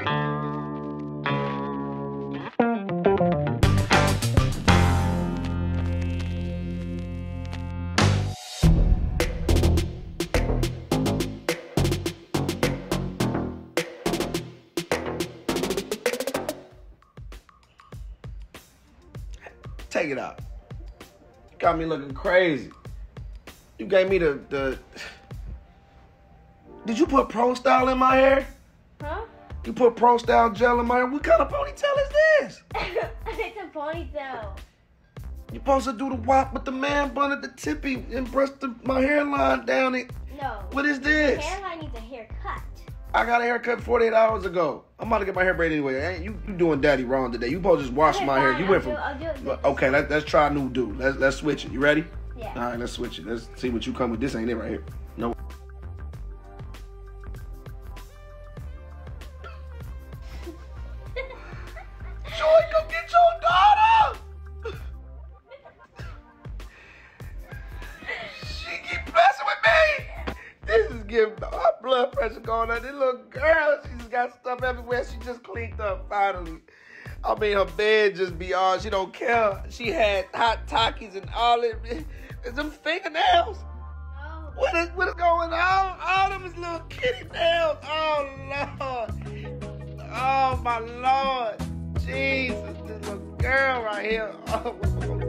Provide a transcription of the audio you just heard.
Take it out. Got me looking crazy. You gave me the the. Did you put Pro Style in my hair? You put Pro Style gel in my hair? What kind of ponytail is this? it's a ponytail. You supposed to do the wop with the man bun at the tippy and brush the, my hairline down it. No. What is this? hairline needs a haircut. I got a haircut 48 hours ago. I'm about to get my hair braided anyway. Ain't you, you doing daddy wrong today. You supposed to just wash Okay, my hair. You went I'll from. do- I'll do it okay, let, let's try a new do. Let's let's switch it. You ready? Yeah. All right, let's switch it. Let's see what you come with. This ain't it right here. No. Joie, go get your daughter. she keep messing with me. This is giving my blood pressure going up. This little girl, she's got stuff everywhere. She just cleaned up finally. I mean, her bed just be all. She don't care. She had hot Takis and all it. It's them fingernails. What is what is going on? All them is little kitty nails. Oh Lord. Oh my Lord. Girl right here. Oh,